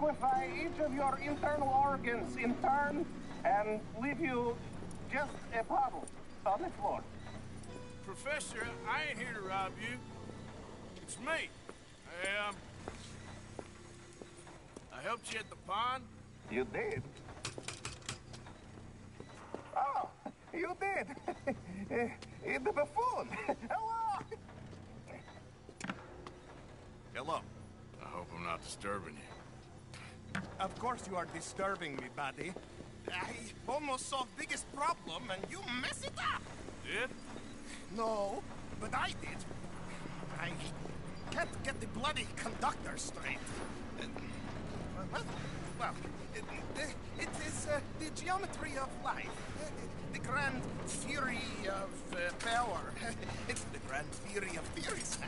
liquefy each of your internal organs in turn and leave you just a puddle on the floor. Professor, I ain't here to rob you. It's me. I, um... I helped you at the pond. You did? Oh, you did. The buffoon. Hello. Hello. I hope I'm not disturbing you. Of course you are disturbing me, buddy. I almost solved biggest problem and you mess it up. Did? No, but I did. I can't get the bloody conductor straight. Uh, well, well, it, it is uh, the geometry of life. Uh, the grand theory of uh, power. it's the grand theory of theories.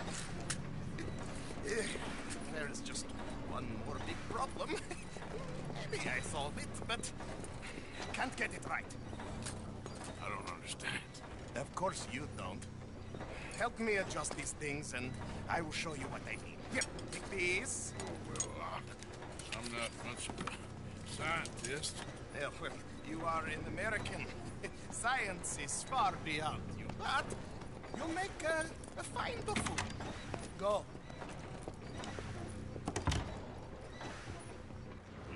There is just one more big problem. Maybe I solve it, but can't get it right. I don't understand. Of course you don't. Help me adjust these things, and I will show you what I mean. Here, take these. Well, uh, I'm not much of a scientist. Yeah, well, you are an American. Science is far beyond you, but you make a, a fine buffoon. Go.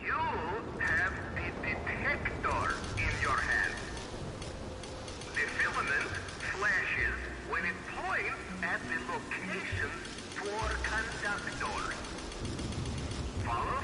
You have the detector in your hand. The filament flashes when it points at the location for conductors. Follow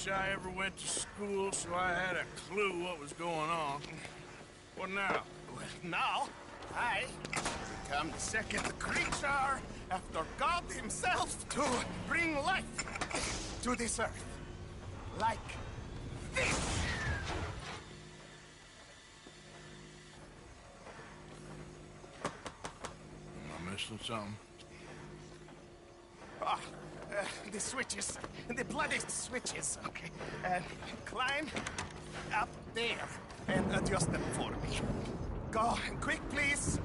wish I ever went to school so I had a clue what was going on. What now? Well, now, I come second creature after God himself to bring life to this earth. Like this! I missing something? Ah, uh, the switches. The bloody switches. Okay. Uh, climb up there and adjust them for me. Go, quick, please.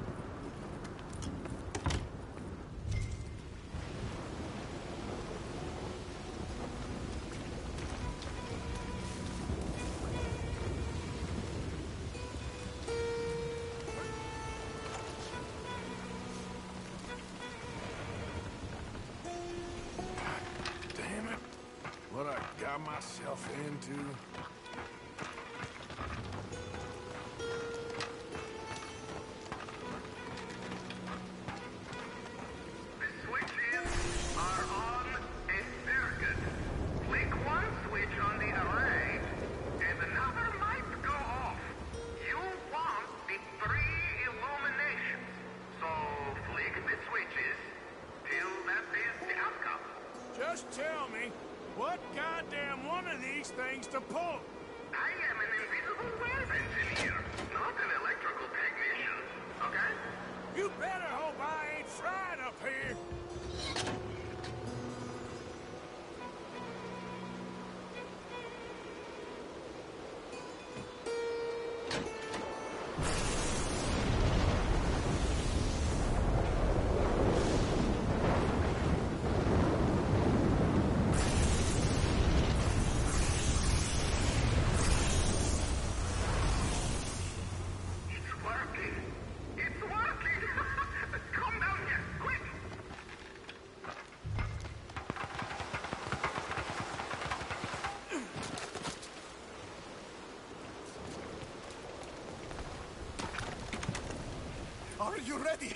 You ready?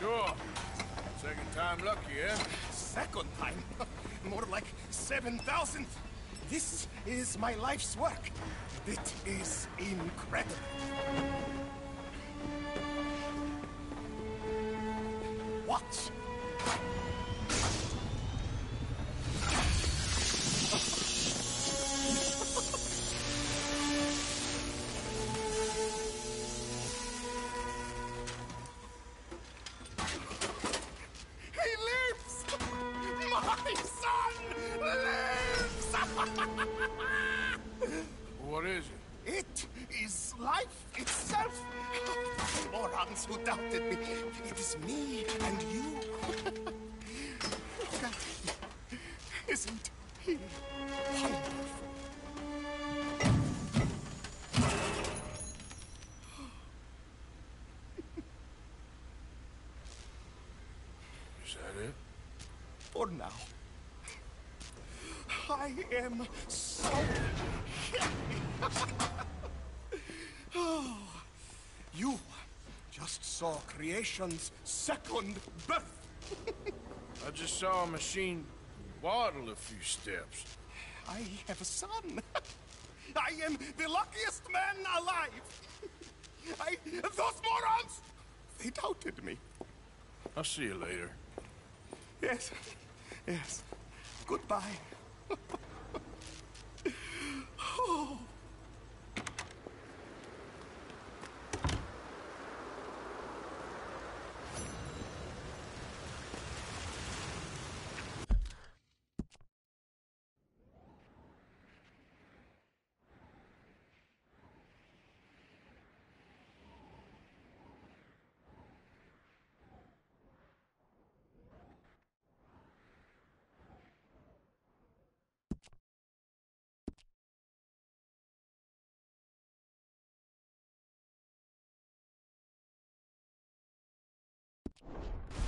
Sure. Second time lucky, eh? Second time? More like 7,000. This is my life's work. It is incredible. Creation's second birth. I just saw a machine waddle a few steps. I have a son. I am the luckiest man alive. I, those morons, they doubted me. I'll see you later. Yes, yes. Goodbye. あ!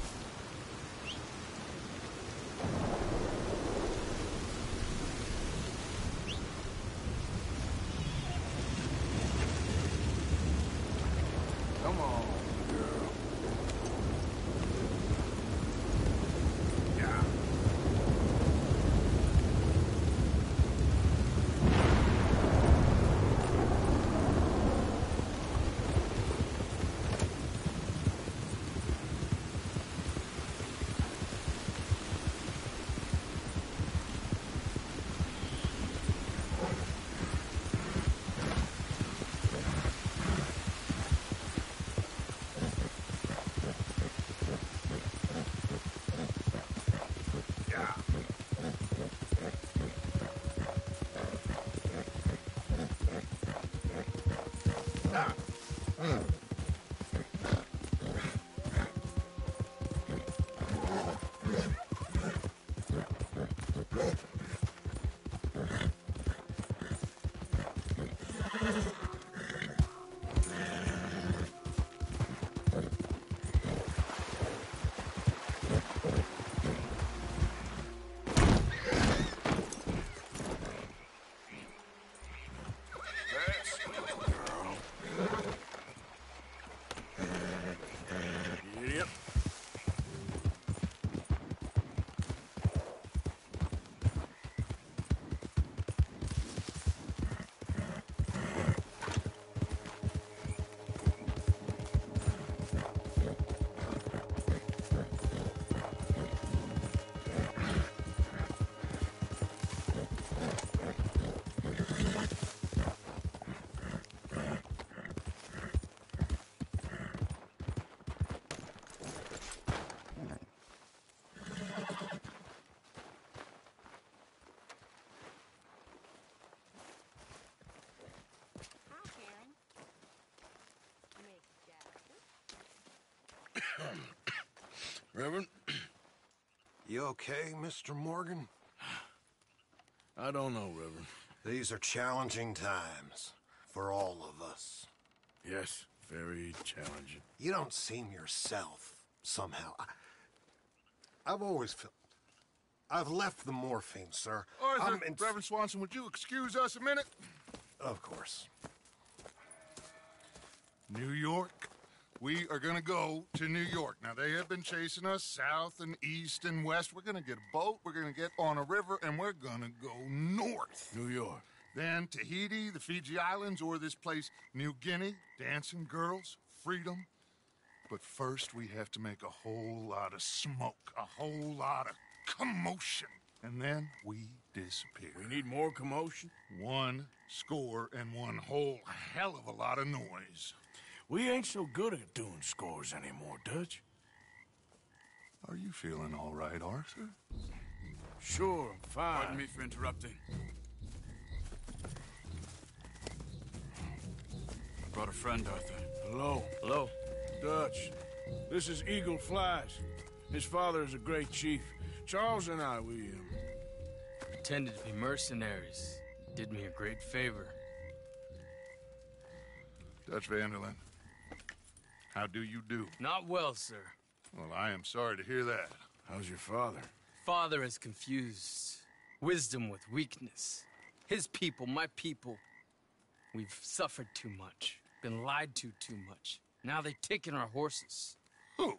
Reverend, You okay, Mr. Morgan? I don't know, Reverend. These are challenging times for all of us. Yes, very challenging. You don't seem yourself somehow. I, I've always felt. I've left the morphine, sir. Arthur, I'm in- Reverend Swanson, would you excuse us a minute? Of course. New York. We are going to go to New York. Now, they have been chasing us south and east and west. We're going to get a boat, we're going to get on a river, and we're going to go north. New York. Then Tahiti, the Fiji Islands, or this place, New Guinea, dancing girls, freedom. But first, we have to make a whole lot of smoke, a whole lot of commotion. And then we disappear. We need more commotion. One score and one whole hell of a lot of noise. We ain't so good at doing scores anymore, Dutch. Are you feeling all right, Arthur? Sure, I'm fine. Pardon me for interrupting. I brought a friend, Arthur. Hello. Hello. Dutch. This is Eagle Flies. His father is a great chief. Charles and I, we, um, Pretended to be mercenaries. Did me a great favor. Dutch van der Linde. How do you do? Not well, sir. Well, I am sorry to hear that. how's your father? Father has confused wisdom with weakness. His people, my people. We've suffered too much, been lied to too much. Now they've taken our horses. Who?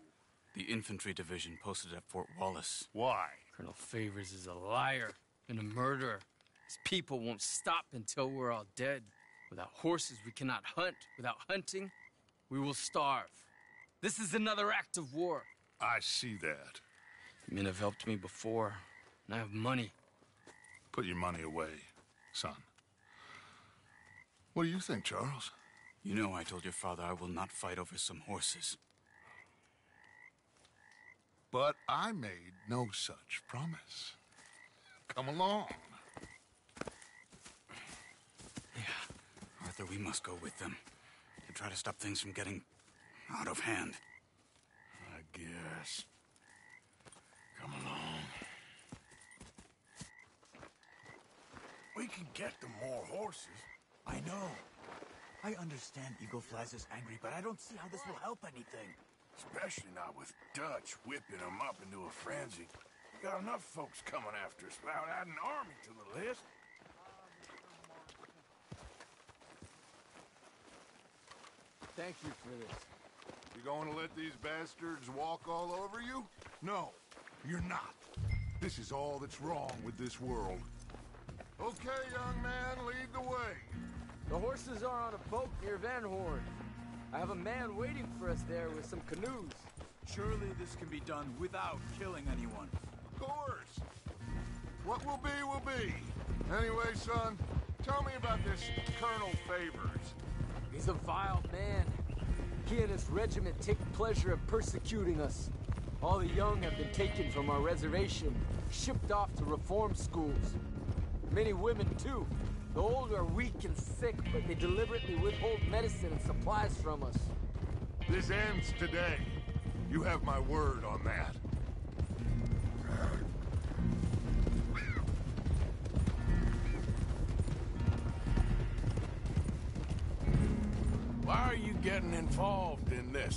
The infantry division posted at Fort Wallace. Why? Colonel Favours is a liar and a murderer. His people won't stop until we're all dead. Without horses, we cannot hunt. Without hunting, we will starve. This is another act of war. I see that. Men have helped me before, and I have money. Put your money away, son. What do you think, Charles? You know I told your father I will not fight over some horses. But I made no such promise. Come along. Yeah. Arthur, we must go with them to try to stop things from getting out of hand. I guess. Come along. We can get them more horses. I know. I understand Eagle Flies is angry, but I don't see how this will help anything. Especially not with Dutch whipping them up into a frenzy. We got enough folks coming after us without adding an army to the list. Thank you for this. You going to let these bastards walk all over you? No, you're not. This is all that's wrong with this world. Okay, young man, lead the way. The horses are on a boat near Van Horn. I have a man waiting for us there with some canoes. Surely this can be done without killing anyone. Of course. What will be, will be. Anyway, son, tell me about this Colonel Favours. He's a vile man. He and his regiment take pleasure in persecuting us. All the young have been taken from our reservation, shipped off to reform schools. Many women, too. The old are weak and sick, but they deliberately withhold medicine and supplies from us. This ends today. You have my word on that.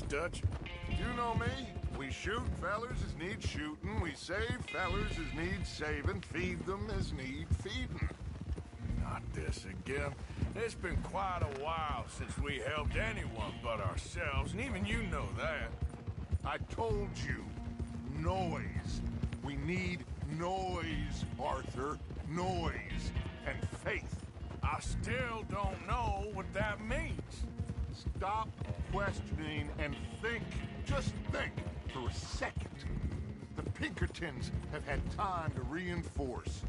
Dutch? You know me. We shoot fellers as need shooting. We save fellers as need saving. Feed them as need feeding. Not this again. It's been quite a while since we helped anyone but ourselves, and even you know that. I told you. Noise. We need noise, Arthur. Noise. And faith. I still don't know what that means. Stop questioning and think. Just think for a second. The Pinkertons have had time to reinforce.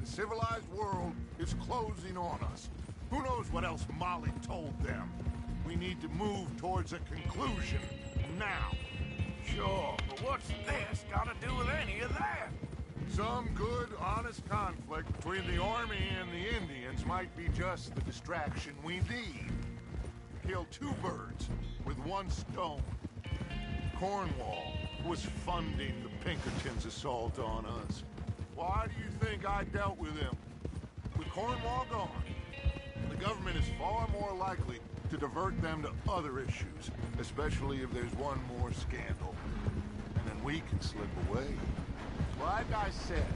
The civilized world is closing on us. Who knows what else Molly told them? We need to move towards a conclusion now. Sure, but what's this got to do with any of that? Some good, honest conflict between the Army and the Indians might be just the distraction we need. Kill two birds with one stone. Cornwall was funding the Pinkertons' assault on us. Why do you think I dealt with him? With Cornwall gone, the government is far more likely to divert them to other issues, especially if there's one more scandal. And then we can slip away. Like I said,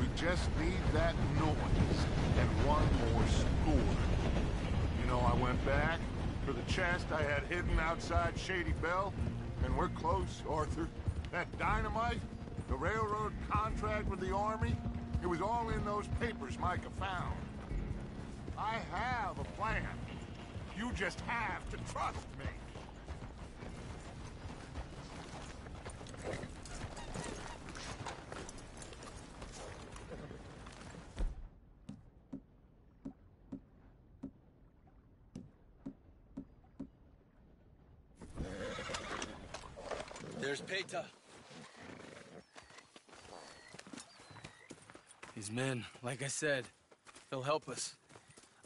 we just need that noise and one more score. You know, I went back for the chest I had hidden outside Shady Belle, and we're close, Arthur. That dynamite, the railroad contract with the Army, it was all in those papers Micah found. I have a plan. You just have to trust me. There's Paytah. These men, like I said, they'll help us.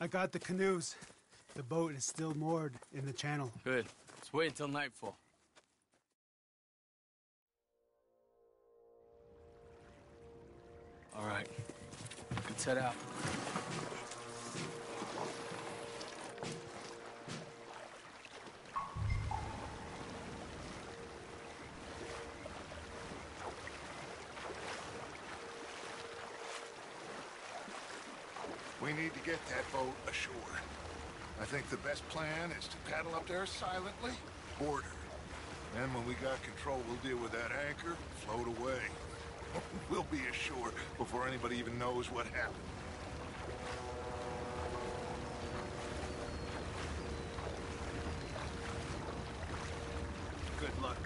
I got the canoes. The boat is still moored in the channel. Good. Let's wait until nightfall. All right. Let's head out. Need to get that boat ashore. I think the best plan is to paddle up there silently, board her. Then when we got control, we'll deal with that anchor, float away. we'll be ashore before anybody even knows what happened. Good luck.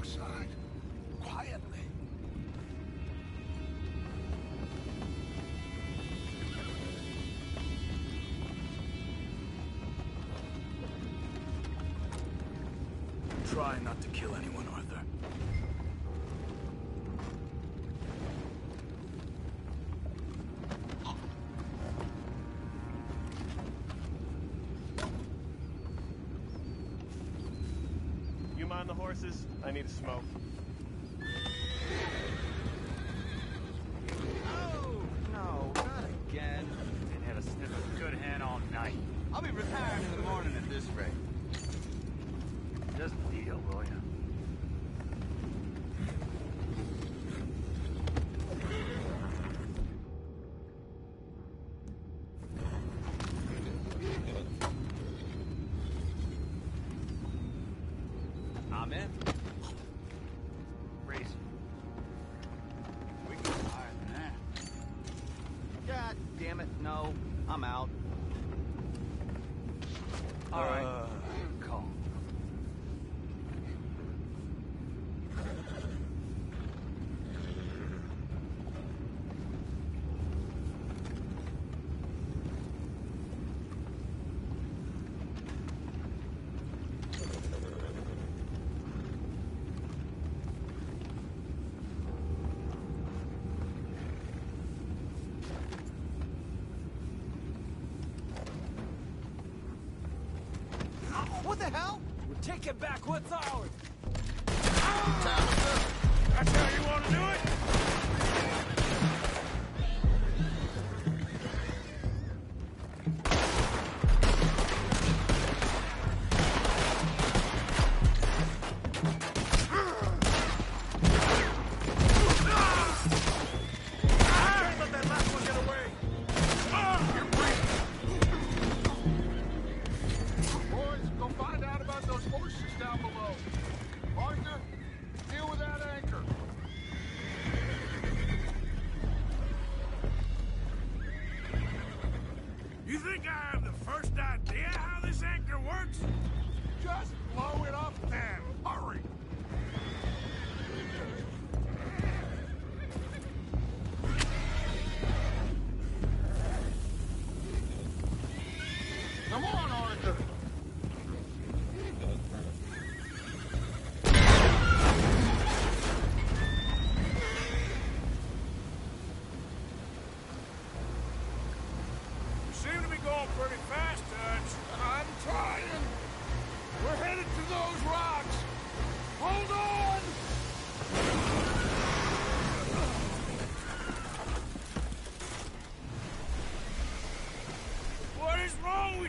Alongside. Quietly. Try not to kill anyone, I need a smoke. Hell? We're back what's ours.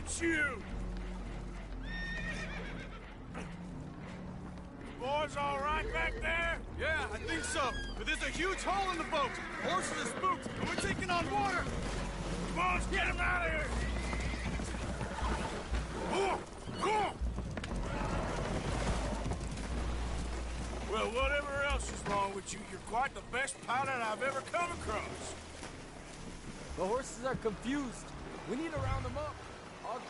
Wrong with you? Boys all right back there? Yeah, I think so. But there's a huge hole in the boat. Horses are spooked, and we're taking on water. Boys, get him out of here! Well, whatever else is wrong with you, you're quite the best pilot I've ever come across. The horses are confused. We need to round them up.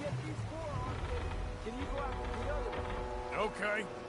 Get these four, Arthur. Can you go after the others? Okay.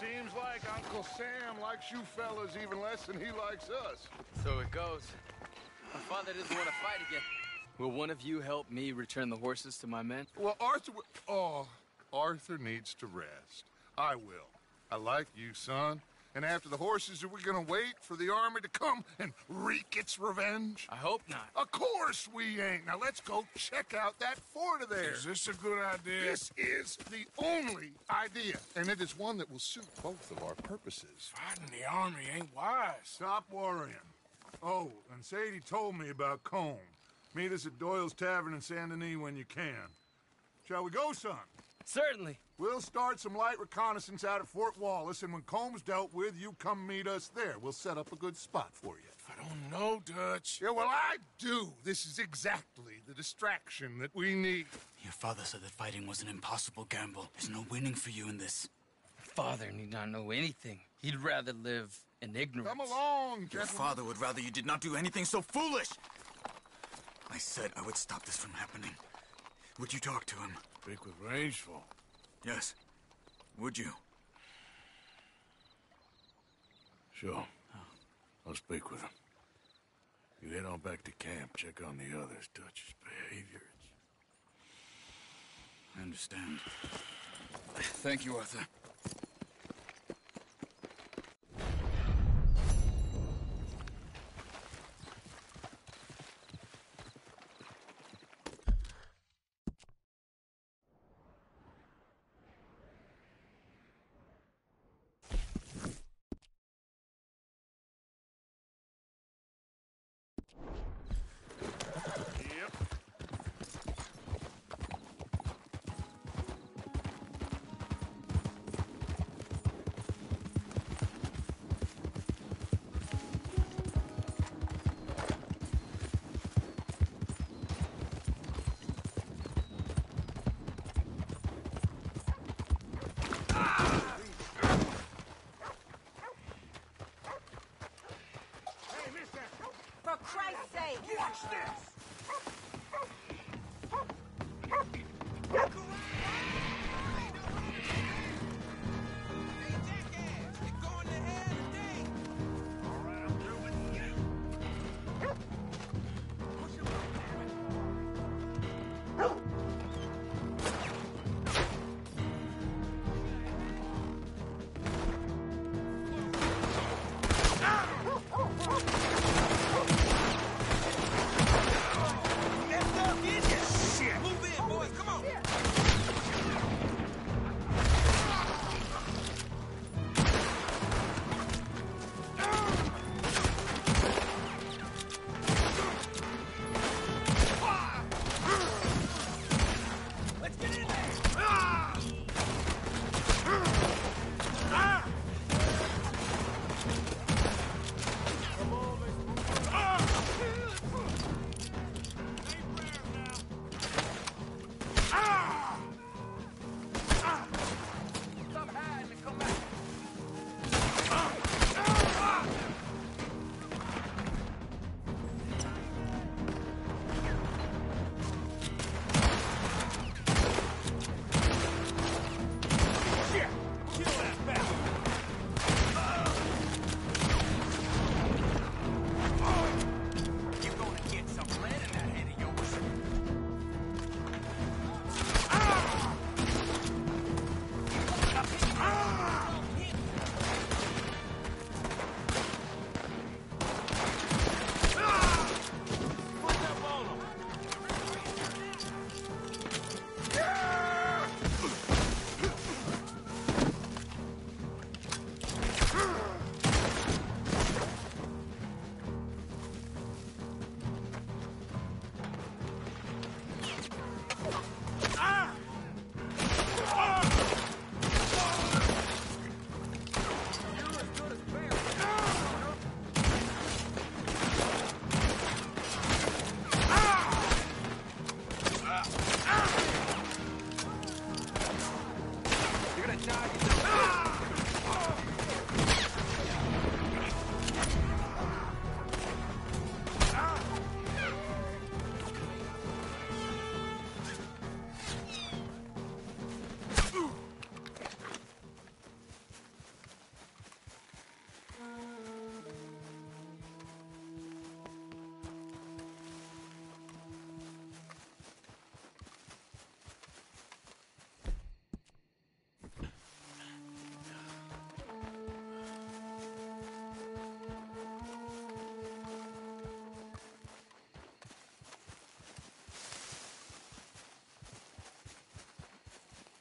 Seems like Uncle Sam likes you fellas even less than he likes us. So it goes. My father doesn't want to fight again. Will one of you help me return the horses to my men? Well, Arthur. Oh, Arthur needs to rest. I will. I like you, son. And after the horses, are we gonna wait for the army to come and wreak its revenge? I hope not. Of course we ain't. Now let's go check out that fort of theirs. Is this a good idea? This is the only idea, and it is one that will suit both of our purposes. Fighting the army ain't wise. Stop worrying. Oh, and Sadie told me about Combe. Meet us at Doyle's Tavern in Saint Denis when you can. Shall we go, son? Certainly. We'll start some light reconnaissance out at Fort Wallace, and when Combs dealt with, you come meet us there. We'll set up a good spot for you. I don't know, Dutch. Yeah, well, I do. This is exactly the distraction that we need. Your father said that fighting was an impossible gamble. There's no winning for you in this. Father need not know anything. He'd rather live in ignorance. Come along, Your father would rather you did not do anything so foolish. I said I would stop this from happening. Would you talk to him? Speak with Rains Fall. Yes. Would you? Sure. I'll speak with him. You head on back to camp, check on the others, Dutch's behavior. I understand. Thank you, Arthur.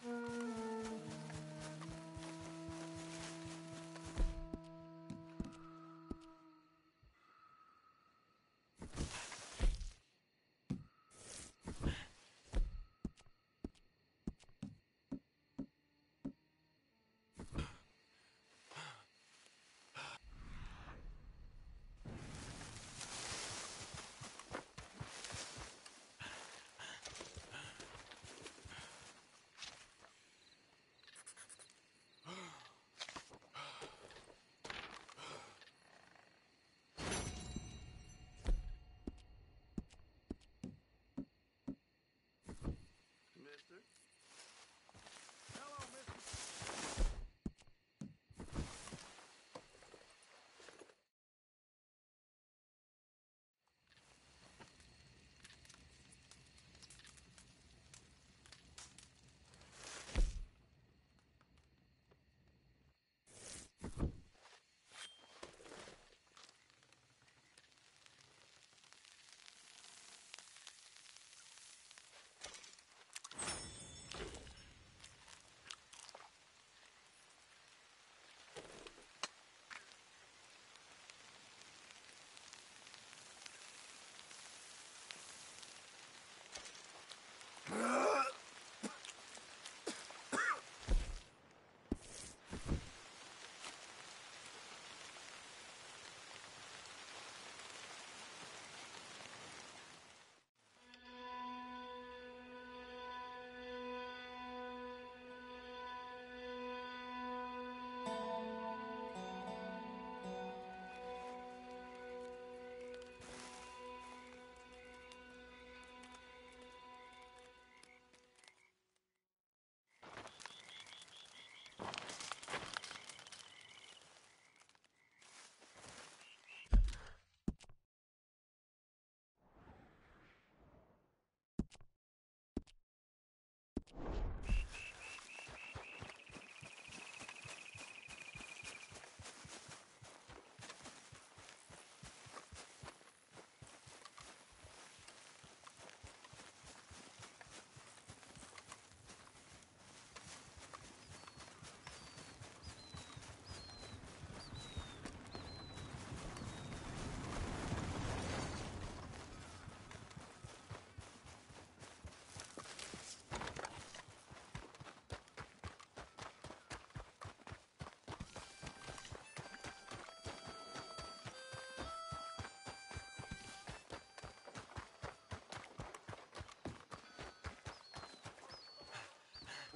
Mm-hmm.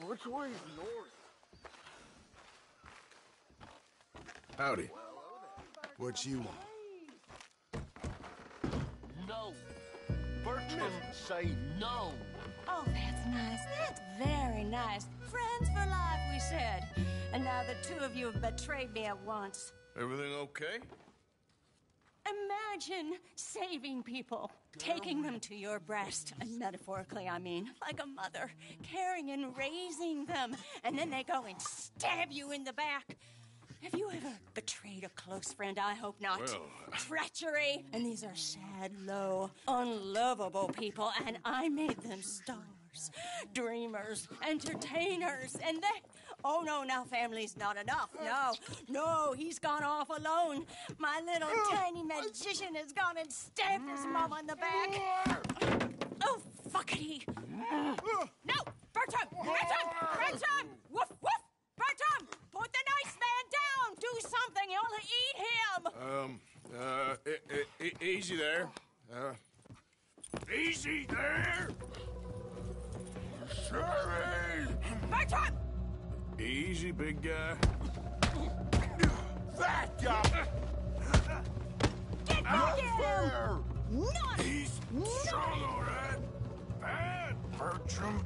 Which way's north? Howdy. What you want? No. Bertram, say no. Oh, that's nice. That's very nice. Friends for life, we said. And now the two of you have betrayed me at once. Everything okay? Imagine saving people, taking them to your breast, and metaphorically, I mean, like a mother, caring and raising them, and then they go and stab you in the back. Have you ever betrayed a close friend? I hope not. Well, uh, Treachery. And these are sad, low, unlovable people, and I made them stars, dreamers, entertainers, and they. Oh no, now family's not enough. No, no, he's gone off alone. My little tiny magician has gone and stabbed his mom on the back. Oh, fuckity. No, Bertram! Bertram! Bertram! Woof, woof! Bertram! Put the nice man down! Do something! You'll eat him! Um, uh, e- e- e- easy there. Uh, easy there! Sorry! Bertram! Easy, big guy. That guy! Get back here! Not He's strong, all right. Bad, Bertram.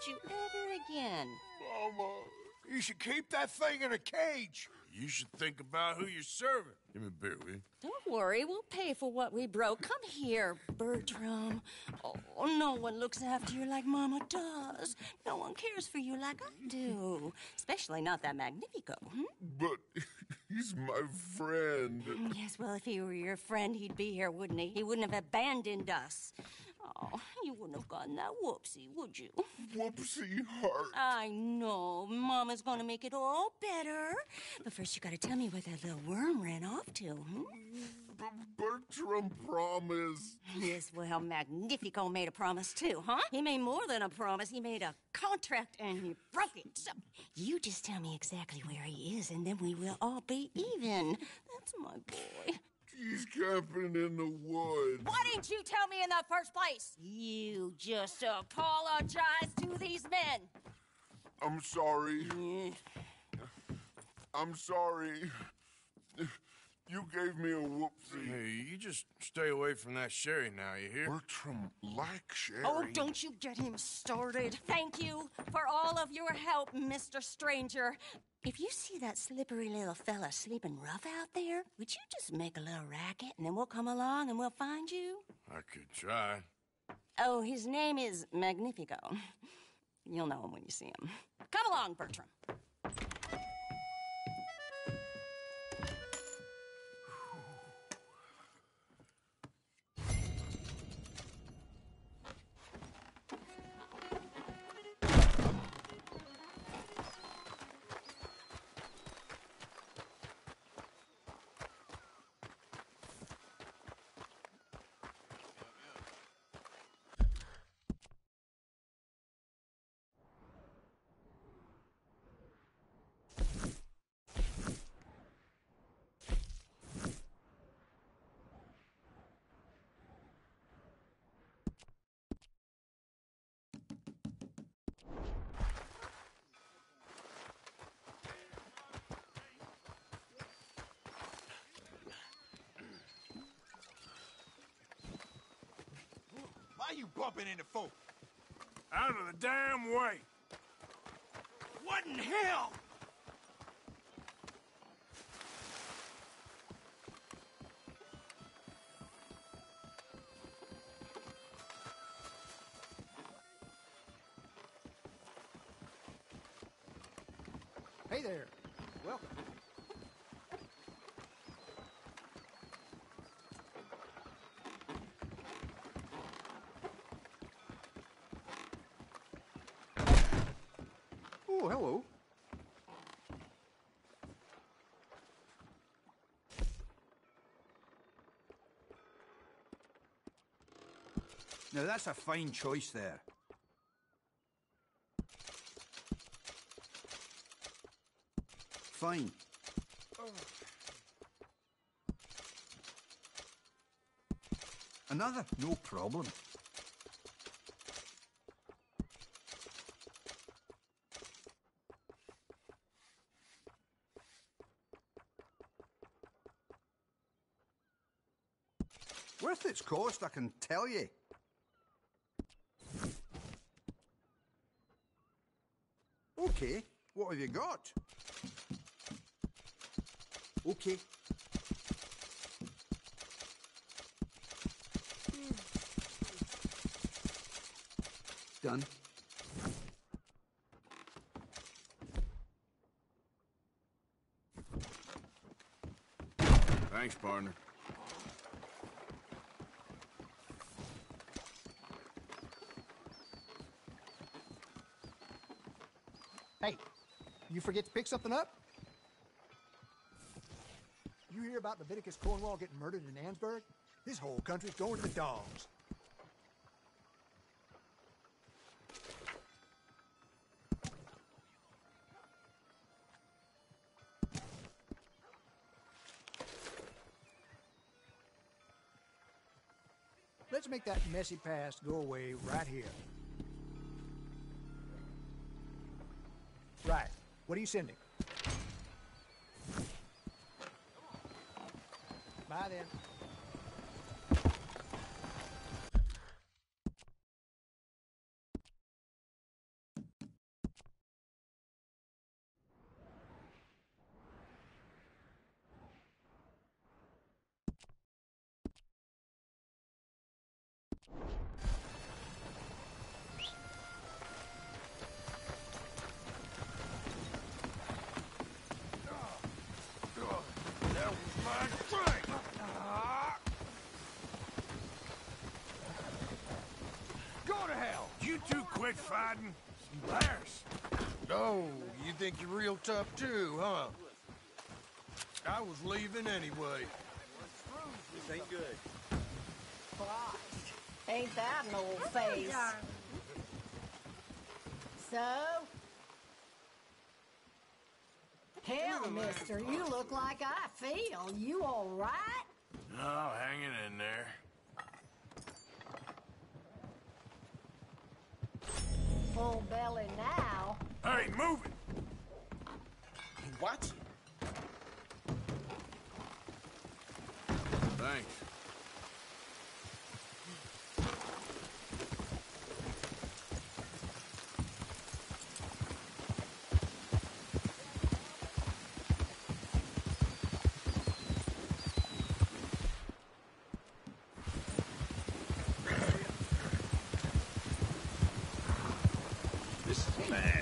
One's hurt you ever again. Mama, you should keep that thing in a cage. You should think about who you're serving. Give me a beer, will you? Don't worry, we'll pay for what we broke. Come here, Bertram. Oh, no one looks after you like Mama does. No one cares for you like I do. Especially not that Magnifico. Hmm? But he's my friend. Yes, well, if he were your friend, he'd be here, wouldn't he? He wouldn't have abandoned us. Oh, you wouldn't have gotten that whoopsie, would you? Whoopsie heart. I know. Mama's gonna make it all better. But first, you gotta tell me where that little worm ran off to, hmm? Bertram promised. Yes, well, Magnifico made a promise too, huh? He made more than a promise. He made a contract and he broke it. So you just tell me exactly where he is, and then we will all be even. That's my boy. He's camping in the woods. Why didn't you tell me in the first place? You just apologize to these men. I'm sorry. Mm. I'm sorry. You gave me a whoopsie. Hey, you just stay away from that sherry now, you hear? Bertram like Sherry. Oh, don't you get him started. Thank you for all of your help, Mr. Stranger. If you see that slippery little fella sleeping rough out there, would you just make a little racket and then we'll come along and we'll find you? I could try. Oh, his name is Magnifico. You'll know him when you see him. Come along, Bertram. Why you bumping into folk? Out of the damn way! What in hell? Hey there. Welcome. Oh, hello. Now that's a fine choice there. Fine. Another? No problem. Its cost, I can tell you. Okay, what have you got? Okay. Done. Thanks, partner. Hey, you forget to pick something up? You hear about Leviticus Cornwall getting murdered in Annesburg? This whole country's going to the dogs. Let's make that messy past go away right here. Right. What are you sending? Bye then. That was my drink! Go to hell! You two quit fighting. Embarrassed. Oh, you think you're real tough too, huh? I was leaving anyway. This ain't good. Ain't that an old face? So? Hell, mister, you look like I feel. You all right? Oh, hanging in there. Full belly now. Hey, move it! What? Thanks. This is bad.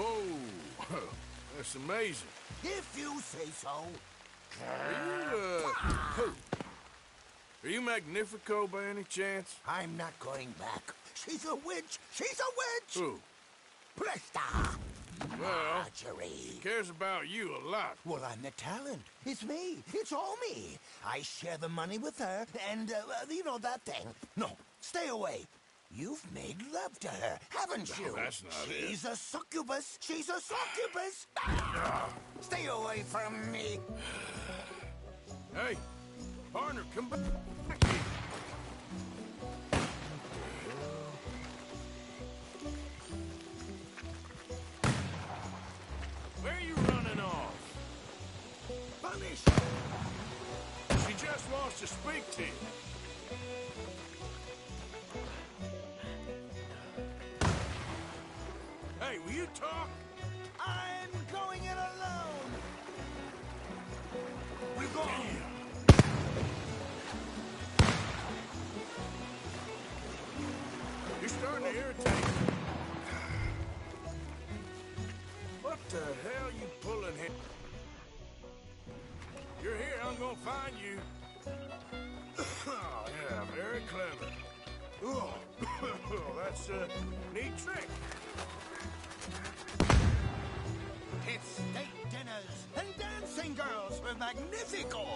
Whoa! That's amazing. If you say so. Are you, uh, who? Are you Magnifico by any chance? I'm not going back. She's a witch! She's a witch! Who? Presta! Well, Marjorie. she cares about you a lot. Well, I'm the talent. It's me. It's all me. I share the money with her, and, uh, uh, you know that thing. No, stay away. You've made love to her, haven't No, you? that's not it. She's a succubus. She's a succubus. Ah! Stay away from me. Hey, partner, come back. Where are you running off? Punish! She just wants to speak to you. Hey, will you talk? I'm going it alone. We're going. You're starting to irritate me. What the hell you pulling here? You're here, I'm gonna find you. oh, yeah, very clever. Oh, that's a neat trick. It's state dinners and dancing girls with Magnifico.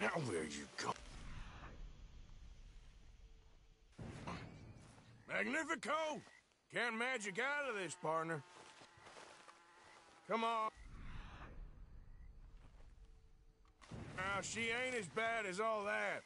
Now where you go? Magnifico! Can't magic out of this, partner. Come on. Now, she ain't as bad as all that.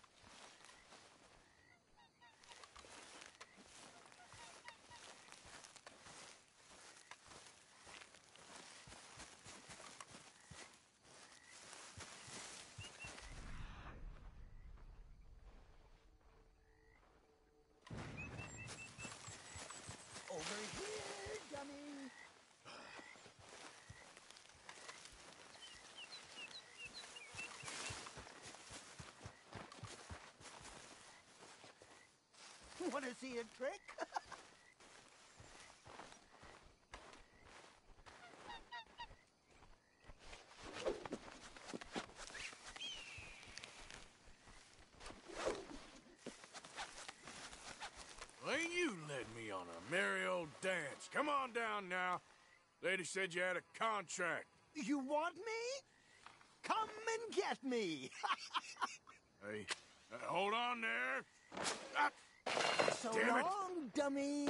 Want to see a trick? Well, you led me on a merry old dance. Come on down now. Lady said you had a contract. You want me? Come and get me. Hey, uh, hold on there. Ah, so Damn it. long, dummy.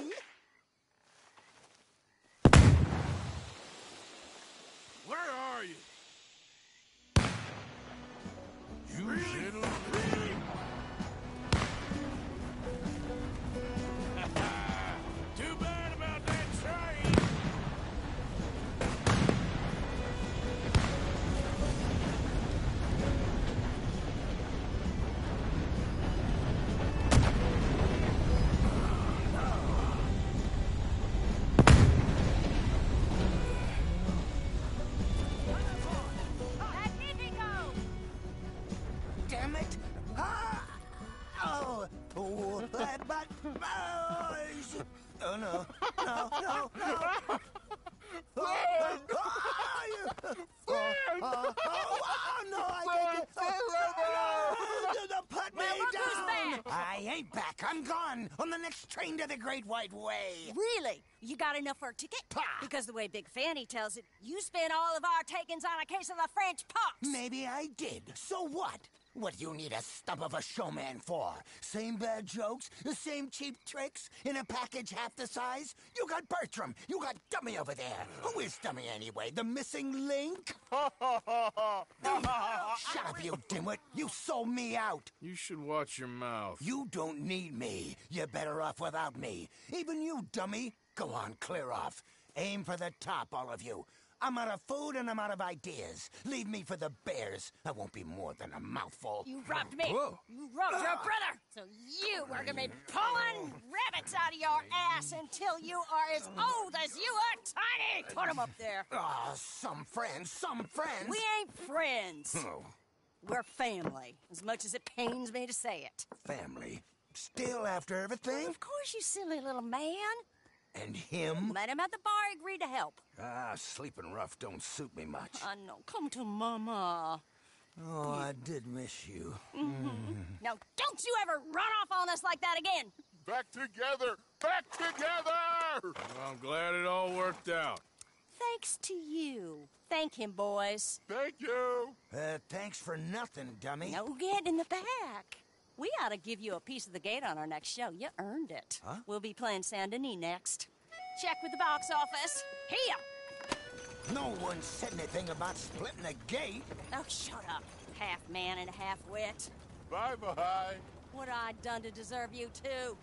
where are you? Gone on the next train to the Great White Way. Really? You got enough for a ticket? Because the way Big Fanny tells it, you spent all of our takings on a case of the French pox. Maybe I did. So what? What do you need a stump of a showman for? Same bad jokes, the same cheap tricks, in a package half the size? You got Bertram, you got Dummy over there. Who is Dummy anyway? The missing link? Shut up, you dimwit. You sold me out. You should watch your mouth. You don't need me. You're better off without me. Even you, dummy. Go on, clear off. Aim for the top, all of you. I'm out of food and I'm out of ideas. Leave me for the bears. I won't be more than a mouthful. You robbed me. Whoa. You robbed your brother. So you are going to be pulling rabbits out of your ass until you are as old as you are tiny. Put Put 'em up there. Ah, some friends, some friends. We ain't friends. Oh. We're family. As much as it pains me to say it. Family. Still after everything? Of course, you silly little man. And him? Met him at the bar, agreed to help. Ah, sleeping rough don't suit me much. I know. Come to Mama. Oh, I did miss you. Mhm. Now, don't you ever run off on us like that again. Back together! Back together! Well, I'm glad it all worked out. Thanks to you. Thank him, boys. Thank you. Uh, thanks for nothing, dummy. No get in the back. We ought to give you a piece of the gate on our next show. You earned it. Huh? We'll be playing Saint Denis next. Check with the box office. Here. No one said anything about splitting the gate. Oh, shut up. Half man and half wit. Bye bye. What I done to deserve you too?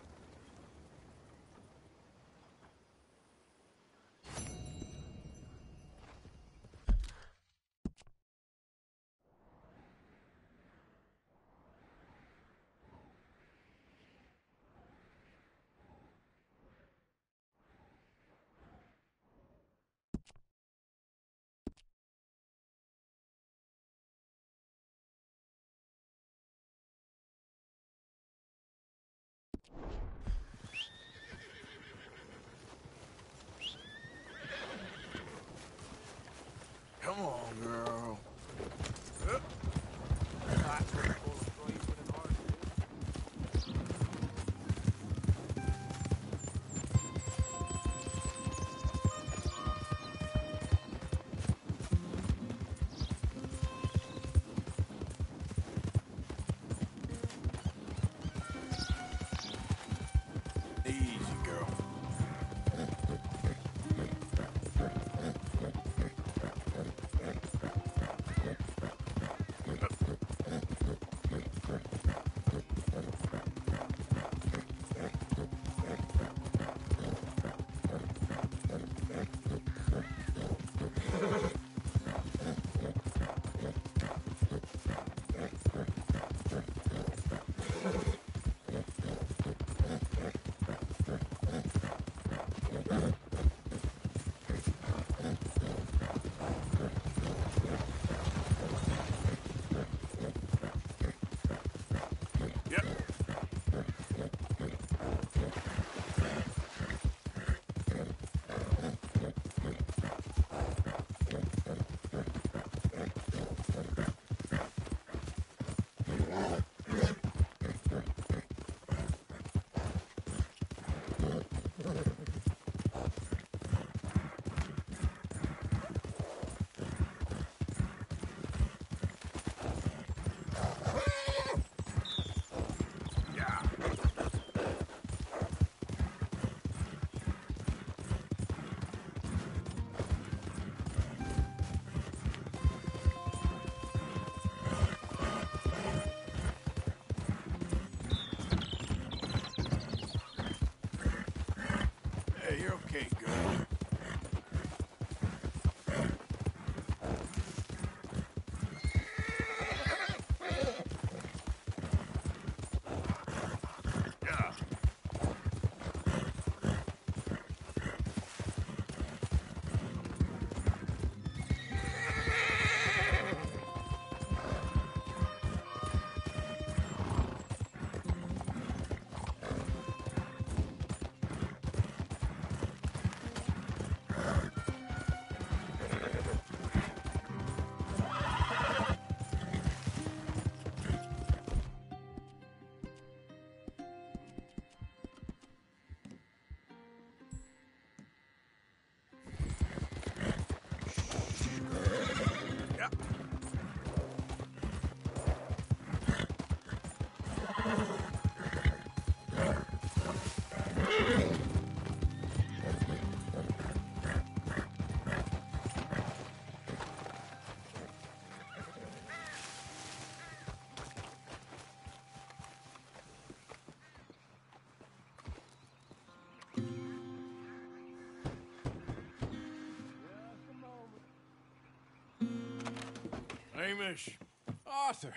Hamish. Arthur,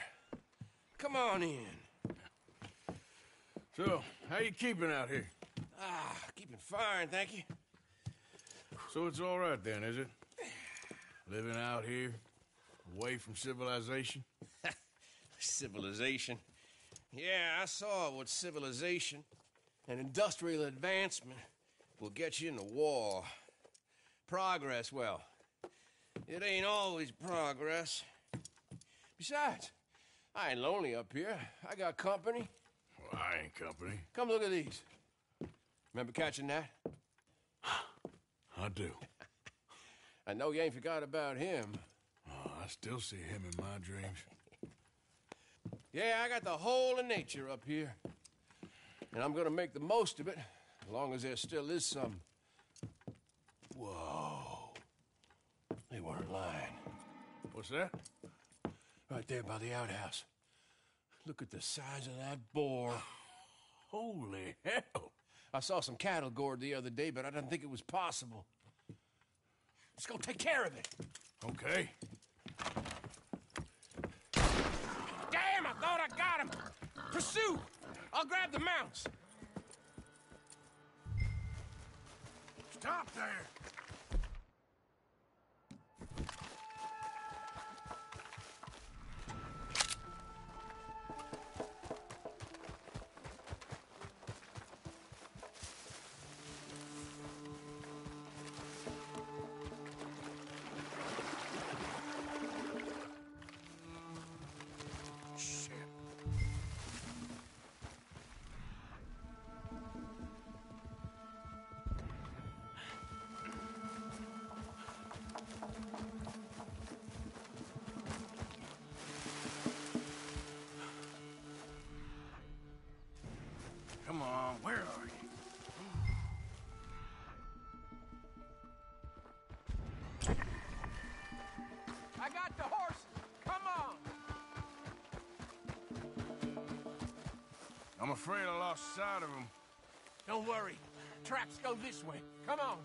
come on in. So, how you keeping out here? Ah, keeping fine, thank you. So it's all right then, is it? Living out here, away from civilization? Civilization. Yeah, I saw what civilization and industrial advancement will get you in the war. Progress, well, it ain't always progress. Besides, I ain't lonely up here. I got company. Well, I ain't company. Come look at these. Remember catching that? I do. I know you ain't forgot about him. Oh, I still see him in my dreams. Yeah, I got the whole of nature up here. And I'm gonna make the most of it, as long as there still is some. Whoa. They weren't lying. What's that? Right there by the outhouse. Look at the size of that boar. Holy hell. I saw some cattle gored the other day, but I didn't think it was possible. Let's go take care of it. Okay. Damn, I thought I got him. Pursue. I'll grab the mounts. Stop there! I'm afraid I lost sight of him. Don't worry. Tracks go this way. Come on.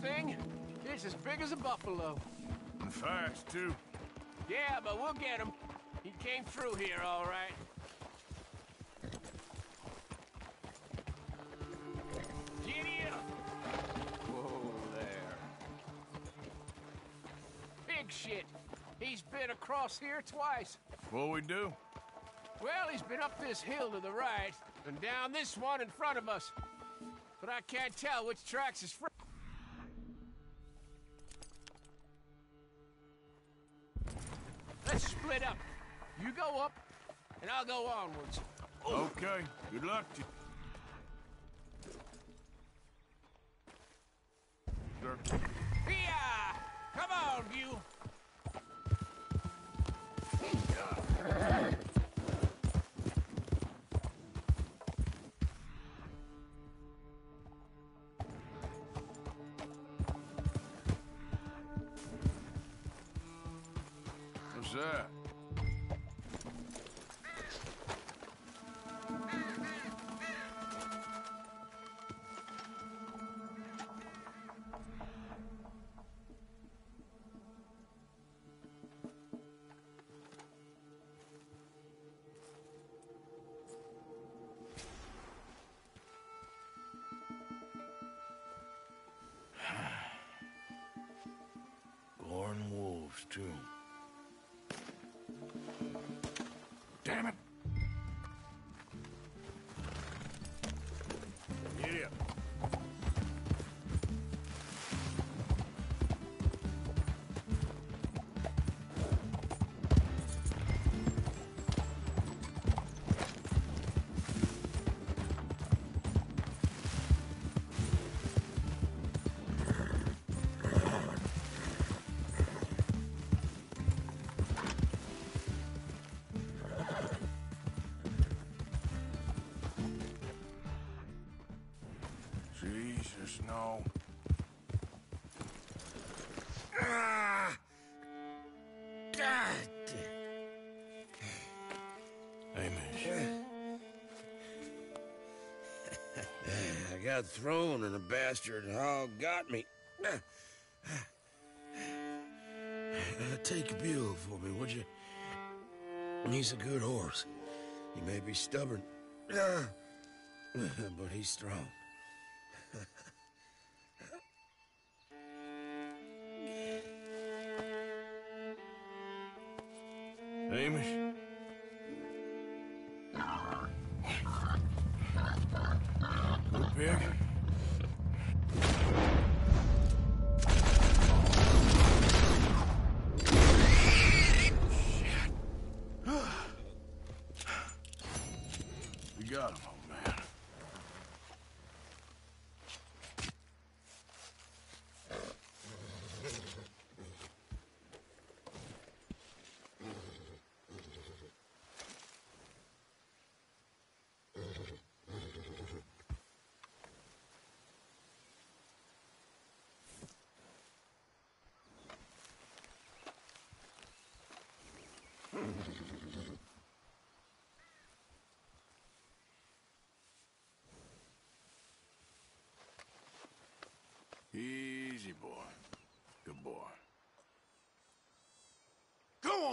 Thing? It's as big as a buffalo. And fast, too. Yeah, but we'll get him. He came through here, all right. Giddy up! Whoa there. Big shit. He's been across here twice. What we do? Well, he's been up this hill to the right and down this one in front of us. But I can't tell which tracks is from. And I'll go onwards. Okay, good luck to Sir. Here! Come on, you. snow. Ah! I got thrown and a bastard hog got me. Uh, take a Bill for me, would you? He's a good horse. He may be stubborn, but he's strong. Hamish?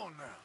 On now.